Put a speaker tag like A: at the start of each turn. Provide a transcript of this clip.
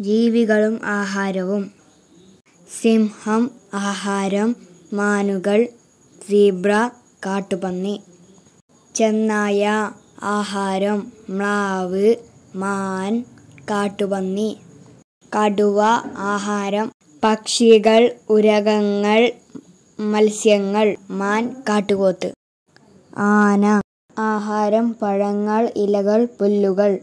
A: ജീവികളും ആഹാരവും. സിംഹം ആഹാരം മാനുകൾ സീബ്ര കാട്ടുപന്നി. ചെന്നായ ആഹാരം മ്ലാവ് മാൻ കാട്ടുപന്നി. കടുവ ആഹാരം. പക്ഷികൾ ഉരഗങ്ങൾ മത്സ്യങ്ങൾ മാൻ കാട്ടുപോത്ത്. ആന. ആഹാരം പഴങ്ങൾ ഇലകൾ പുല്ലുകൾ.